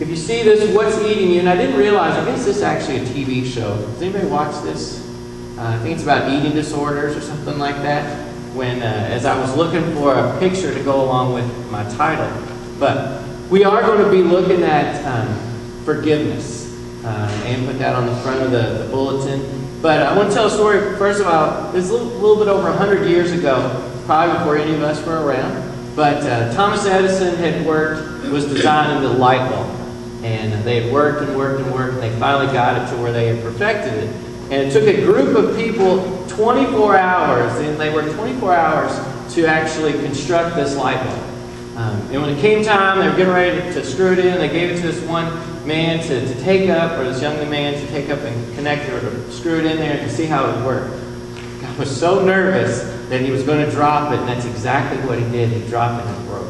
if you see this, What's Eating You, and I didn't realize, I guess this is actually a TV show. Does anybody watch this? Uh, I think it's about eating disorders or something like that. When, uh, as I was looking for a picture to go along with my title. But we are going to be looking at um, forgiveness. Uh, and put that on the front of the, the bulletin. But I want to tell a story, first of all, it's a little, little bit over 100 years ago, probably before any of us were around. But uh, Thomas Edison had worked, was designing the light bulb. And they had worked and worked and worked, and they finally got it to where they had perfected it. And it took a group of people 24 hours, and they worked 24 hours to actually construct this light bulb. Um, and when it came time, they were getting ready to, to screw it in. They gave it to this one man to, to take up, or this young man to take up and connect it, or to screw it in there to see how it would work. I was so nervous that he was going to drop it, and that's exactly what he did. He dropped it and broke.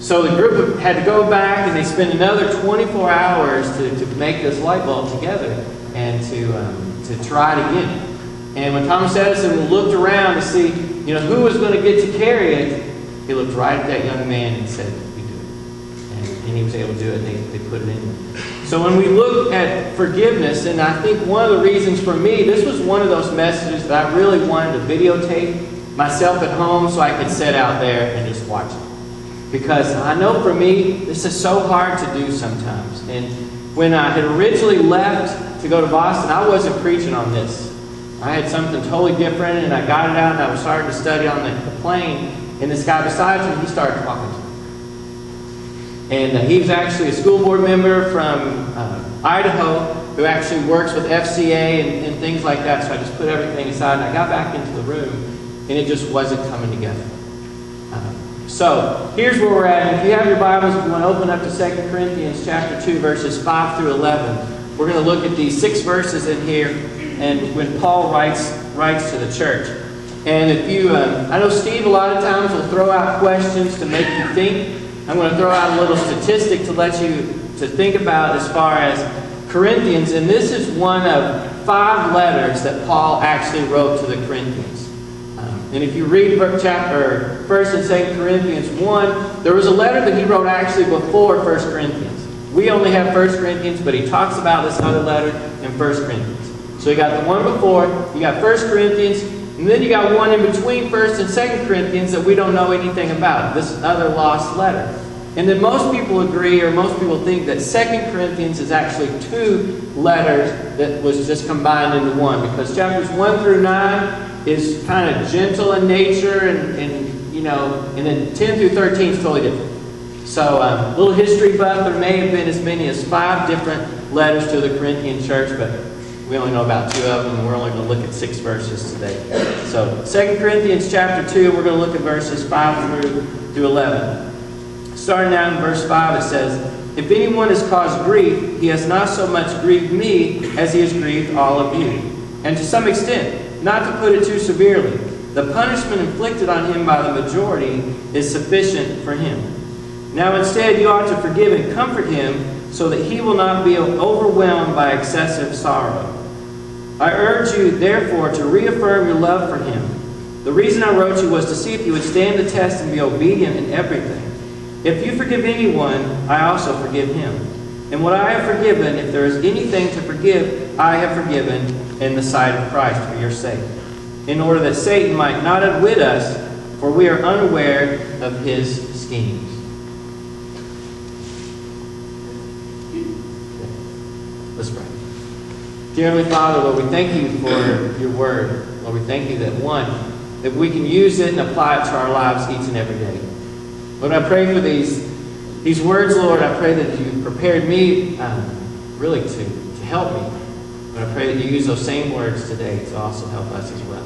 So the group had to go back, and they spent another 24 hours to, to make this light bulb together and to, um, to try it again. And when Thomas Edison looked around to see, you know, who was going to get to carry it, he looked right at that young man and said, "You do it." And, and he was able to do it. They, they put it in. So when we look at forgiveness, and I think one of the reasons for me, this was one of those messages that I really wanted to videotape myself at home so I could sit out there and just watch it. Because I know for me, this is so hard to do sometimes. And when I had originally left to go to Boston, I wasn't preaching on this. I had something totally different, and I got it out, and I was starting to study on the, the plane. And this guy beside me, he started talking to me. And uh, he was actually a school board member from uh, Idaho who actually works with FCA and, and, things like that. So I just put everything aside and I got back into the room and it just wasn't coming together. So here's where we're at. If you have your Bibles, if you want to open up to 2 Corinthians chapter 2, verses 5 through 11, we're going to look at these six verses in here and when Paul writes, writes to the church. And if you, uh, I know Steve a lot of times will throw out questions to make you think. I'm going to throw out a little statistic to let you to think about as far as Corinthians. And this is one of five letters that Paul actually wrote to the Corinthians. And if you read chapter 1st and 2nd Corinthians 1, there was a letter that he wrote actually before 1 Corinthians. We only have 1 Corinthians, but he talks about this other letter in 1 Corinthians. So you got the one before, you got 1 Corinthians, and then you got one in between 1st and 2nd Corinthians that we don't know anything about, this other lost letter. And then most people agree, or most people think that 2nd Corinthians is actually two letters that was just combined into one. Because chapters 1 through 9 is kind of gentle in nature, and, and you know, and then 10 through 13 is totally different. So, um, little history buff, there may have been as many as five different letters to the Corinthian church, but we only know about two of them, and we're only going to look at six verses today. So, 2 Corinthians chapter 2, we're going to look at verses 5 through, through 11. Starting out in verse 5, it says, If anyone has caused grief, he has not so much grieved me as he has grieved all of you. And to some extent, not to put it too severely, the punishment inflicted on him by the majority is sufficient for him. Now instead, you ought to forgive and comfort him so that he will not be overwhelmed by excessive sorrow. I urge you, therefore, to reaffirm your love for him. The reason I wrote you was to see if you would stand the test and be obedient in everything. If you forgive anyone, I also forgive him. And what I have forgiven, if there is anything to forgive, I have forgiven in the sight of Christ for your sake, in order that Satan might not outwit us, for we are unaware of his schemes. Let's pray. Dear Heavenly Father, Lord, we thank you for your word. Lord, we thank you that one, that we can use it and apply it to our lives each and every day. Lord, I pray for these, these words, Lord. I pray that you prepared me um, really to, to help me. But I pray that you use those same words today to also help us as well.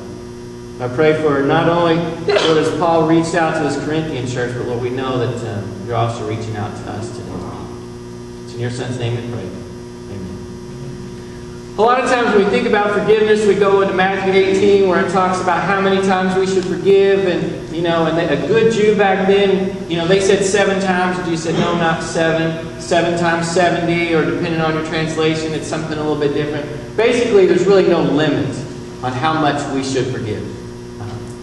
I pray for not only, Lord, as Paul reached out to this Corinthian church, but Lord, we know that um, you're also reaching out to us today. It's in your Son's name we pray. A lot of times when we think about forgiveness, we go into Matthew 18 where it talks about how many times we should forgive. And, you know, and a good Jew back then, you know, they said seven times. And you said, no, not seven. Seven times 70, or depending on your translation, it's something a little bit different. Basically, there's really no limit on how much we should forgive.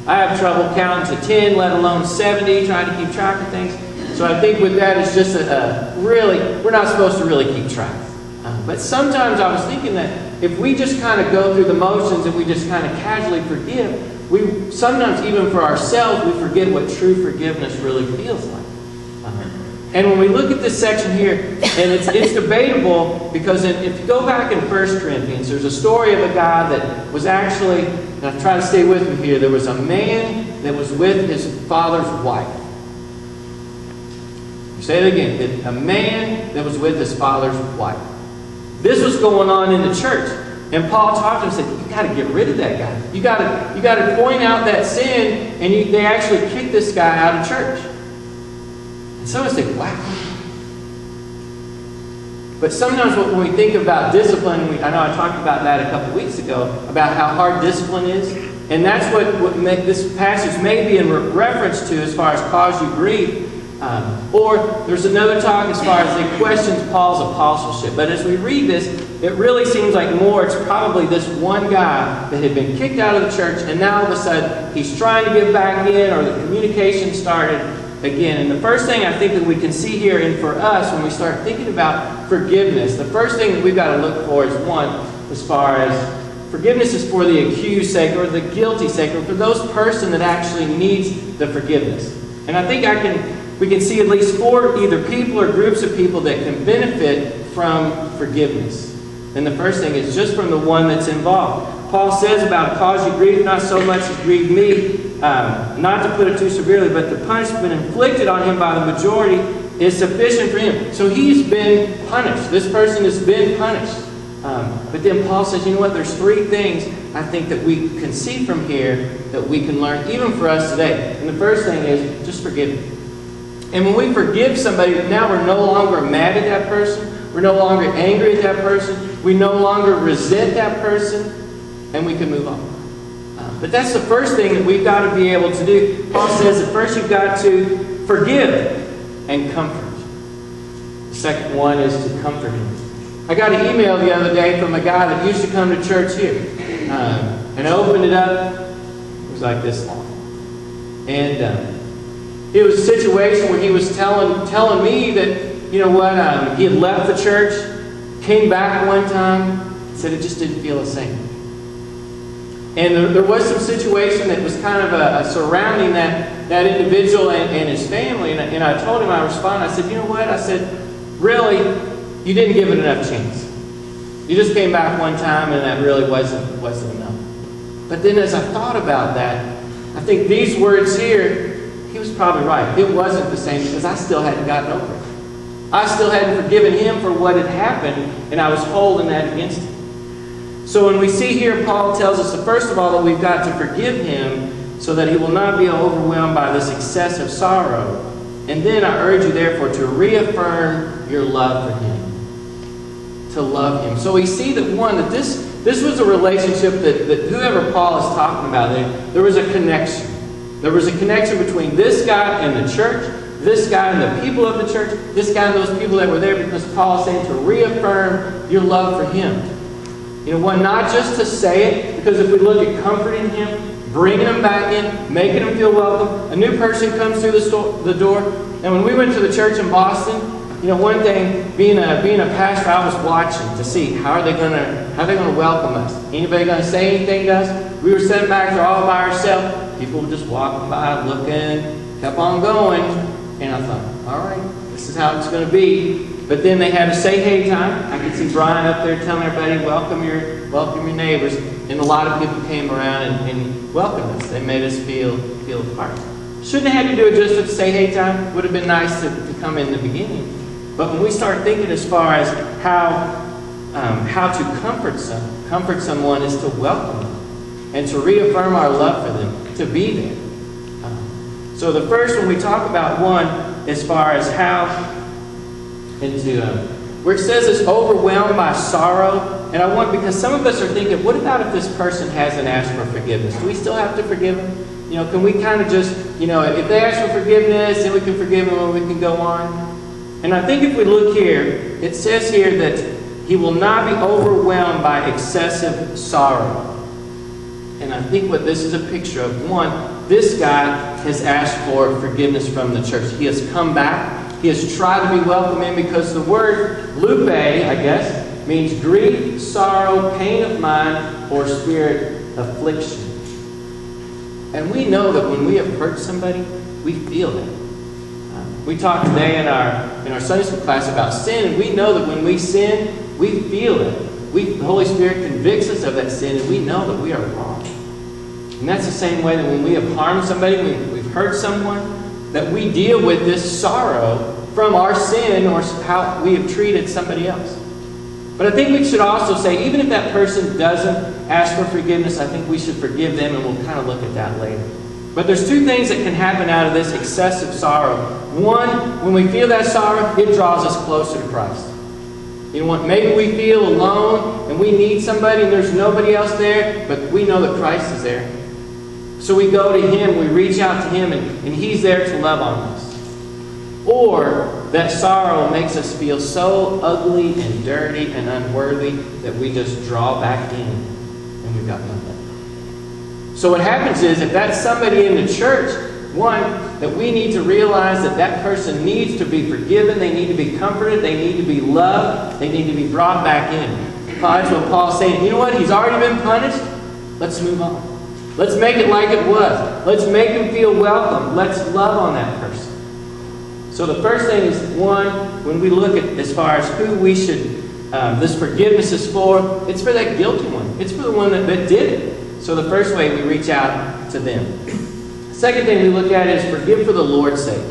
I have trouble counting to 10, let alone 70, trying to keep track of things. So I think with that, it's just a, a really, we're not supposed to really keep track. Uh, but sometimes I was thinking that if we just kind of go through the motions and we just kind of casually forgive, we sometimes even for ourselves we forget what true forgiveness really feels like. Uh, and when we look at this section here, and it's, it's debatable because if you go back in 1 Corinthians, there's a story of a guy that was actually, and try to stay with me here, there was a man that was with his father's wife. Say it again. A man that was with his father's wife. This was going on in the church. And Paul talked to him and said, You got to get rid of that guy. You got to, you got to point out that sin, and you, they actually kicked this guy out of church. And some of us Wow. But sometimes when we think about discipline, we, I know I talked about that a couple weeks ago, about how hard discipline is. And that's what, what make, this passage may be in re reference to as far as cause you grief. Um, or there's another talk as far as it questions Paul's apostleship. But as we read this, it really seems like more it's probably this one guy that had been kicked out of the church, and now all of a sudden he's trying to get back in, or the communication started again. And the first thing I think that we can see here, and for us, when we start thinking about forgiveness, the first thing that we've got to look for is one, as far as forgiveness is for the accused sake or the guilty sake, or for those person that actually needs the forgiveness. And I think I can we can see at least four either people or groups of people that can benefit from forgiveness. And the first thing is just from the one that's involved. Paul says about cause you grief, not so much as grieve me, um, not to put it too severely, but the punishment inflicted on him by the majority is sufficient for him. So he's been punished. This person has been punished. Um, but then Paul says, you know what? There's three things I think that we can see from here that we can learn, even for us today. And the first thing is just forgive. And when we forgive somebody, now we're no longer mad at that person. We're no longer angry at that person. We no longer resent that person. And we can move on. Uh, but that's the first thing that we've got to be able to do. Paul says that first you've got to forgive and comfort. The second one is to comfort him. I got an email the other day from a guy that used to come to church here. Um, and I opened it up. It was like this long. And... Um, it was a situation where he was telling, telling me that, you know what, um, he had left the church, came back one time, said it just didn't feel the same. And there, there was some situation that was kind of a, a surrounding that, that individual and, and his family. And, and I told him, I responded, I said, you know what? I said, really, you didn't give it enough chance. You just came back one time and that really wasn't, wasn't enough. But then as I thought about that, I think these words here he was probably right. It wasn't the same because I still hadn't gotten over it. I still hadn't forgiven him for what had happened, and I was holding that against him. So when we see here, Paul tells us that first of all that we've got to forgive him so that he will not be overwhelmed by this excessive sorrow. And then I urge you, therefore, to reaffirm your love for him. To love him. So we see that one, that this, this was a relationship that, that whoever Paul is talking about, there, there was a connection. There was a connection between this guy and the church, this guy and the people of the church, this guy and those people that were there because Paul is saying to reaffirm your love for him. You know, one, not just to say it, because if we look at comforting him, bringing him back in, making him feel welcome, a new person comes through the, the door. And when we went to the church in Boston, you know, one thing, being a being a pastor, I was watching to see how are they gonna how are they gonna welcome us. Anybody gonna say anything to us? We were sitting back there all by ourselves. People just walking by, looking, kept on going. And I thought, all right, this is how it's going to be. But then they had a say hey time. I could see Brian up there telling everybody, welcome your, welcome your neighbors. And a lot of people came around and, and welcomed us. They made us feel, feel part. Shouldn't have had to do it just at say hey time. Would have been nice to, to come in the beginning. But when we start thinking as far as how, um, how to comfort some, comfort someone is to welcome them and to reaffirm our love for them to be there. So the first one we talk about one as far as how into um, where it says it's overwhelmed by sorrow. And I want because some of us are thinking, what about if this person hasn't asked for forgiveness? Do we still have to forgive them? You know, can we kind of just, you know, if they ask for forgiveness, then we can forgive them and we can go on. And I think if we look here, it says here that he will not be overwhelmed by excessive sorrow. I think what this is a picture of one, this guy has asked for forgiveness from the church. He has come back. He has tried to be welcome in because the word lupe, I guess, means grief, sorrow, pain of mind, or spirit affliction. And we know that when we have hurt somebody, we feel it. Uh, we talked today in our in our Sunday school class about sin, and we know that when we sin, we feel it. We, the Holy Spirit convicts us of that sin, and we know that we are wrong. And that's the same way that when we have harmed somebody, we, we've hurt someone, that we deal with this sorrow from our sin or how we have treated somebody else. But I think we should also say, even if that person doesn't ask for forgiveness, I think we should forgive them, and we'll kind of look at that later. But there's two things that can happen out of this excessive sorrow. One, when we feel that sorrow, it draws us closer to Christ. You know what? Maybe we feel alone and we need somebody and there's nobody else there, but we know that Christ is there. So we go to Him, we reach out to Him, and, and He's there to love on us. Or that sorrow makes us feel so ugly and dirty and unworthy that we just draw back in and we've got nothing. So what happens is if that's somebody in the church, one, that we need to realize that that person needs to be forgiven, they need to be comforted, they need to be loved, they need to be brought back in. That's what Paul's saying. You know what? He's already been punished. Let's move on. Let's make it like it was. Let's make them feel welcome. Let's love on that person. So the first thing is one, when we look at as far as who we should, um, this forgiveness is for, it's for that guilty one. It's for the one that, that did it. So the first way we reach out to them. Second thing we look at is forgive for the Lord's sake.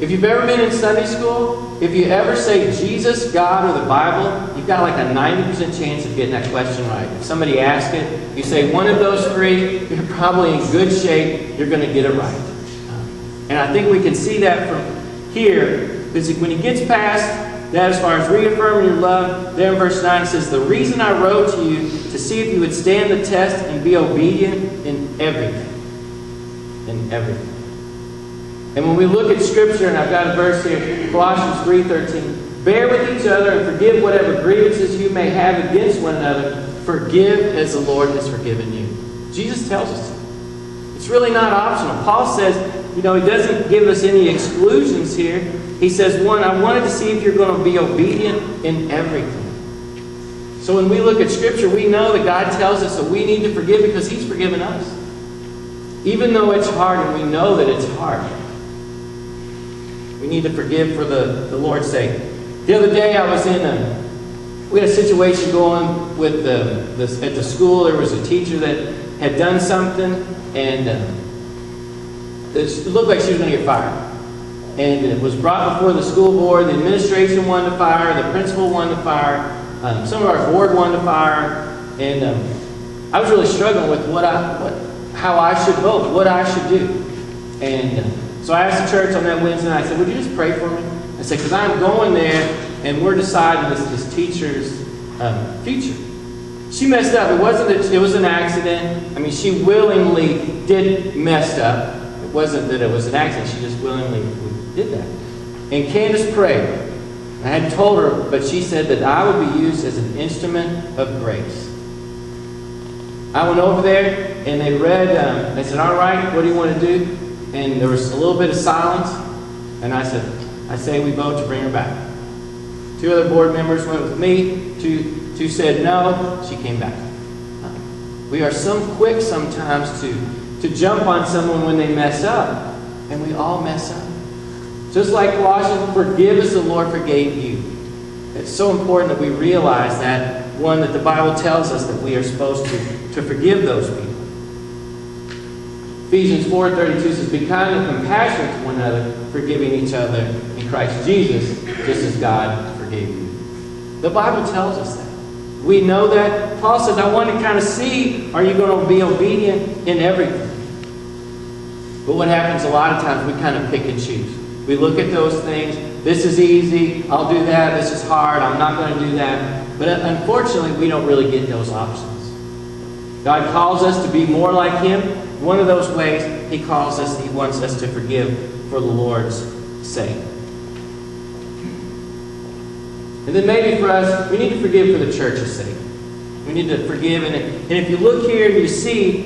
If you've ever been in Sunday school, if you ever say Jesus, God, or the Bible, you've got like a 90% chance of getting that question right. If somebody asks it, you say one of those three, you're probably in good shape, you're going to get it right. Uh, and I think we can see that from here, because when he gets past that as far as reaffirming your love, there in verse 9 it says, The reason I wrote to you to see if you would stand the test and be obedient in everything. In everything. And when we look at Scripture, and I've got a verse here, Colossians 3.13, Bear with each other and forgive whatever grievances you may have against one another. Forgive as the Lord has forgiven you. Jesus tells us. It's really not optional. Paul says, you know, he doesn't give us any exclusions here. He says, one, I wanted to see if you're going to be obedient in everything. So when we look at Scripture, we know that God tells us that we need to forgive because He's forgiven us. Even though it's hard, and we know that it's hard. We need to forgive for the, the Lord's sake. The other day I was in a, we had a situation going with the, the, at the school. There was a teacher that had done something, and uh, it looked like she was going to get fired. And it was brought before the school board. The administration wanted to fire. The principal wanted to fire. Um, some of our board wanted to fire. And um, I was really struggling with what I, what, how I should vote, what I should do. And uh, so I asked the church on that Wednesday night, I said, Would you just pray for me? I said, Because I'm going there and we're deciding this, this teacher's um, future. She messed up. It wasn't that it was an accident. I mean, she willingly did messed up. It wasn't that it was an accident. She just willingly did that. And Candace prayed. I had told her, but she said that I would be used as an instrument of grace. I went over there and they read, um, they said, All right, what do you want to do? And there was a little bit of silence. And I said, I say we vote to bring her back. Two other board members went with me. Two, two said no. She came back. We are so quick sometimes to, to jump on someone when they mess up. And we all mess up. Just like Colossians, forgive as the Lord forgave you. It's so important that we realize that, one, that the Bible tells us that we are supposed to, to forgive those people. Ephesians 4.32 says, Be kind and compassionate to one another, forgiving each other in Christ Jesus, just as God forgave you. The Bible tells us that. We know that. Paul says, I want to kind of see, are you going to be obedient in everything? But what happens a lot of times, we kind of pick and choose. We look at those things. This is easy. I'll do that. This is hard. I'm not going to do that. But uh, unfortunately, we don't really get those options. God calls us to be more like Him. One of those ways He calls us, He wants us to forgive for the Lord's sake. And then maybe for us, we need to forgive for the church's sake. We need to forgive. And, and if you look here and you see,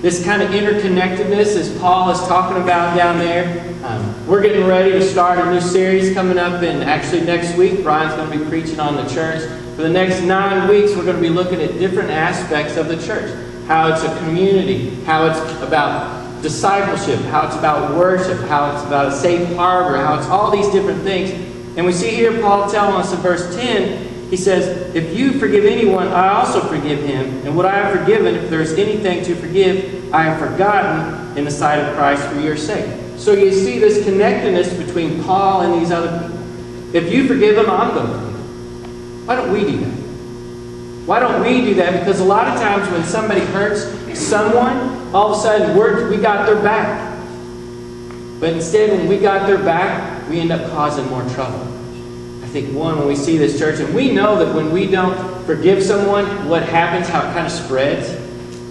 this kind of interconnectedness as Paul is talking about down there. Um, we're getting ready to start a new series coming up, and actually next week, Brian's going to be preaching on the church. For the next nine weeks, we're going to be looking at different aspects of the church how it's a community, how it's about discipleship, how it's about worship, how it's about a safe harbor, how it's all these different things. And we see here Paul telling us in verse 10, he says, If you forgive anyone, I also forgive him. And what I have forgiven, if there is anything to forgive, I have forgotten in the sight of Christ for your sake. So you see this connectedness between Paul and these other people. If you forgive them, I'm going to forgive. them. Why don't we do that? Why don't we do that? Because a lot of times when somebody hurts someone, all of a sudden we're, we got their back. But instead, when we got their back, we end up causing more trouble. I think, one, when we see this church, and we know that when we don't forgive someone, what happens, how it kind of spreads.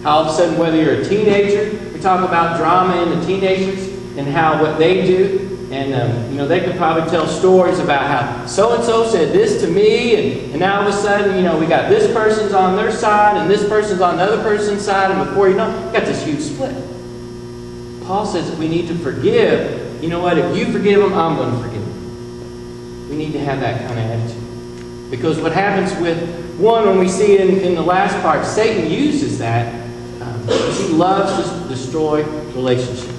How all of a sudden, whether you're a teenager, we talk about drama in the teenagers and how what they do and, um, you know, they could probably tell stories about how so-and-so said this to me, and, and now all of a sudden, you know, we got this person's on their side, and this person's on the other person's side, and before you know it, got this huge split. Paul says we need to forgive. You know what? If you forgive them, I'm going to forgive them. We need to have that kind of attitude. Because what happens with, one, when we see it in, in the last part, Satan uses that um, because he loves to destroy relationships.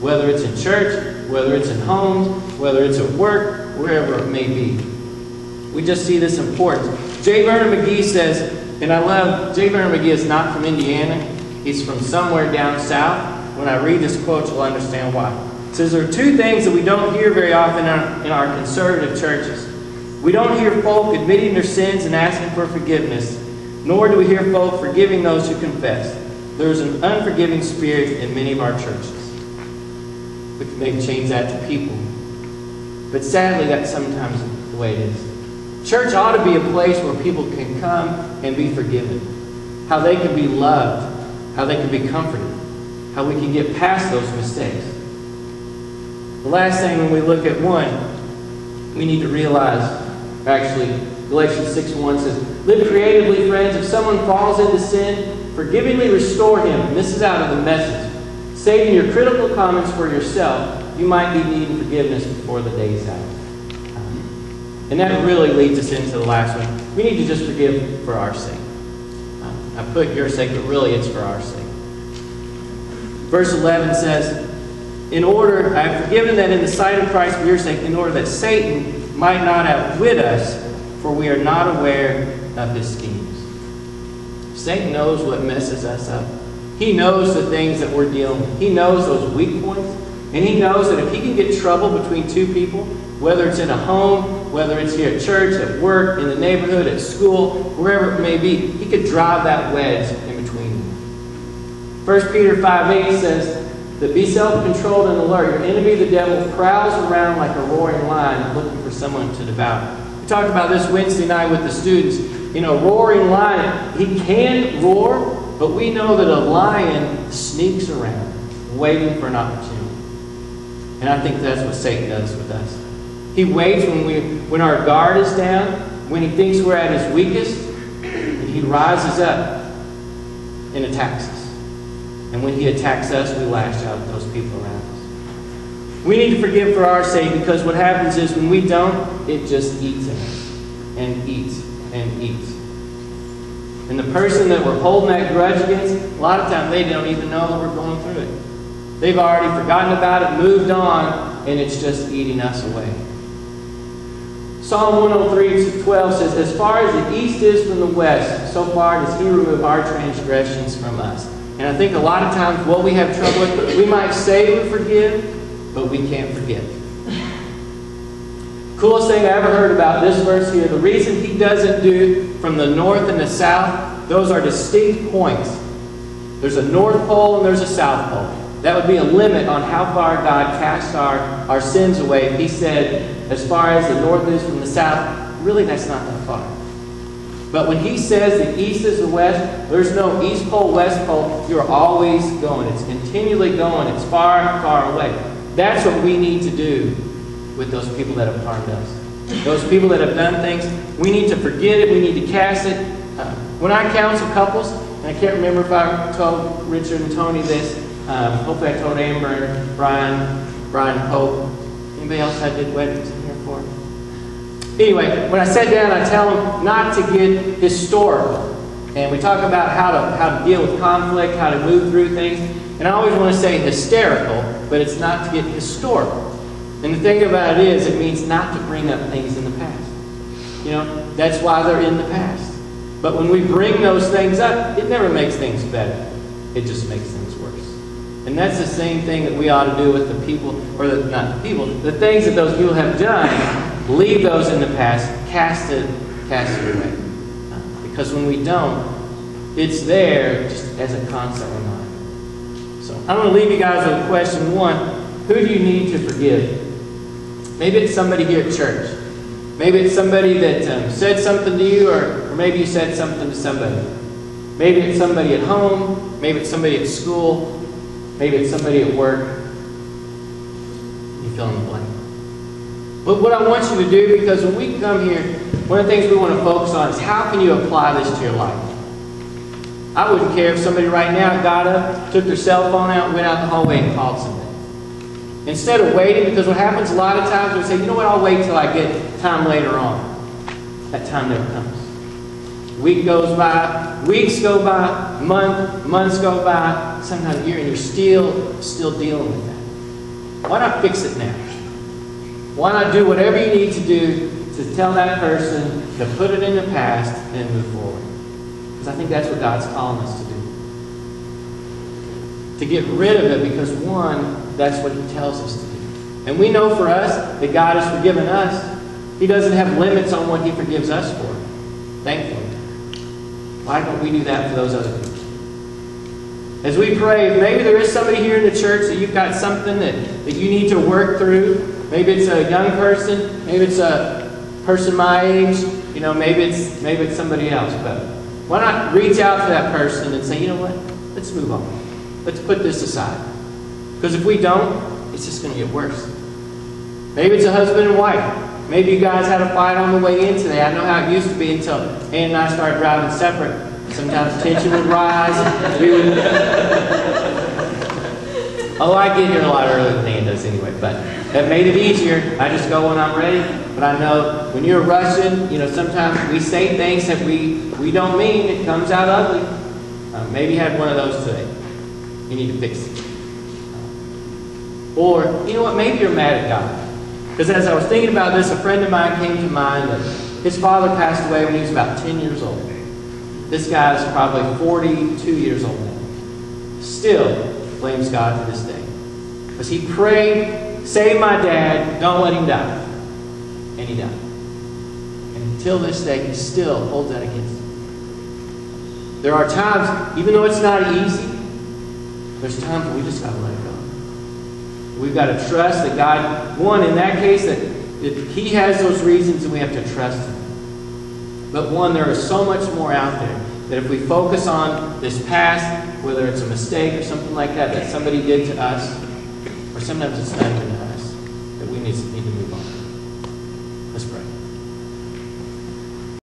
Whether it's in church, whether it's in homes, whether it's at work, wherever it may be. We just see this importance. J. Vernon McGee says, and I love, J. Vernon McGee is not from Indiana. He's from somewhere down south. When I read this quote, you'll understand why. It says, there are two things that we don't hear very often in our, in our conservative churches. We don't hear folk admitting their sins and asking for forgiveness, nor do we hear folk forgiving those who confess. There is an unforgiving spirit in many of our churches. We can maybe change that to people. But sadly, that's sometimes the way it is. Church ought to be a place where people can come and be forgiven. How they can be loved. How they can be comforted. How we can get past those mistakes. The last thing when we look at one, we need to realize, actually, Galatians 6 1 says, Live creatively, friends. If someone falls into sin, forgivingly restore him. This is out of the message. Saving your critical comments for yourself, you might be needing forgiveness before the day's out. And that really leads us into the last one. We need to just forgive for our sake. I put your sake, but really it's for our sake. Verse 11 says, In order, I have forgiven that in the sight of Christ for your sake, in order that Satan might not outwit us, for we are not aware of his schemes. Satan knows what messes us up. He knows the things that we're dealing with. He knows those weak points. And he knows that if he can get trouble between two people, whether it's in a home, whether it's here at church, at work, in the neighborhood, at school, wherever it may be, he could drive that wedge in between them. 1 Peter 5 8 says that be self controlled and alert. Your enemy, the devil, prowls around like a roaring lion looking for someone to devour. We talked about this Wednesday night with the students. You know, roaring lion, he can roar, but we know that a lion sneaks around, waiting for an opportunity. And I think that's what Satan does with us. He waits when, we, when our guard is down, when he thinks we're at his weakest, and he rises up and attacks us. And when he attacks us, we lash out at those people around us. We need to forgive for our sake because what happens is when we don't, it just eats us and eats and eats. And the person that we're holding that grudge against, a lot of times they don't even know that we're going through it. They've already forgotten about it, moved on, and it's just eating us away. Psalm 103 12 says, As far as the east is from the west, so far does he remove our transgressions from us. And I think a lot of times what we have trouble with, we might say we forgive, but we can't forget. Coolest thing I ever heard about this verse here, the reason he doesn't do from the north and the south, those are distinct points. There's a north pole and there's a south pole. That would be a limit on how far God casts our, our sins away. If he said, as far as the north is from the south, really that's not that far. But when he says the east is the west, there's no east pole, west pole. You're always going. It's continually going. It's far, far away. That's what we need to do with those people that have harmed us. Those people that have done things, we need to forget it. We need to cast it. Uh, when I counsel couples, and I can't remember if I told Richard and Tony this. Um, hopefully, I told Amber and Brian, Brian Pope. Anybody else I did weddings in here for? Anyway, when I sit down, I tell them not to get historical. And we talk about how to, how to deal with conflict, how to move through things. And I always want to say hysterical, but it's not to get historical. And the thing about it is, it means not to bring up things in the past. You know, that's why they're in the past. But when we bring those things up, it never makes things better. It just makes things worse. And that's the same thing that we ought to do with the people, or the, not the people, the things that those people have done, leave those in the past, cast it, cast it away. Because when we don't, it's there just as a constant reminder. So I'm going to leave you guys with question. One, who do you need to forgive? Maybe it's somebody here at church. Maybe it's somebody that um, said something to you, or, or maybe you said something to somebody. Maybe it's somebody at home. Maybe it's somebody at school. Maybe it's somebody at work. You fill in the blank. But what I want you to do, because when we come here, one of the things we want to focus on is how can you apply this to your life? I wouldn't care if somebody right now got up, took their cell phone out, went out the hallway and called somebody. Instead of waiting, because what happens a lot of times, we say, you know what, I'll wait till I get time later on. That time never comes. Week goes by, weeks go by, month, months go by, sometimes a year, and you're still, still dealing with that. Why not fix it now? Why not do whatever you need to do to tell that person to put it in the past and move forward? Because I think that's what God's calling us to do. To get rid of it because, one, that's what He tells us to do. And we know for us that God has forgiven us. He doesn't have limits on what He forgives us for. Thankfully. Why don't we do that for those other people? As we pray, maybe there is somebody here in the church that you've got something that, that you need to work through. Maybe it's a young person, maybe it's a person my age, you know, maybe it's maybe it's somebody else. But why not reach out to that person and say, you know what? Let's move on. Let's put this aside. Because if we don't, it's just going to get worse. Maybe it's a husband and wife. Maybe you guys had a fight on the way in today. I know how it used to be until Ann and I started driving separate. Sometimes tension would rise. We would... oh, I get here a lot earlier than Ann does anyway, but that made it easier. I just go when I'm ready. But I know when you're rushing, you know, sometimes we say things that we, we don't mean. It comes out ugly. Uh, maybe you had one of those today. You need to fix it. Or, you know what, maybe you're mad at God. Because as I was thinking about this, a friend of mine came to mind that his father passed away when he was about 10 years old. This guy is probably 42 years old now. Still blames God to this day. Because he prayed, save my dad, don't let him die. And he died. And until this day, he still holds that against him. There are times, even though it's not easy, there's times when we just got to let it go. We've got to trust that God, one, in that case, that, He has those reasons and we have to trust Him. But one, there is so much more out there that if we focus on this past, whether it's a mistake or something like that, that somebody did to us, or sometimes it's not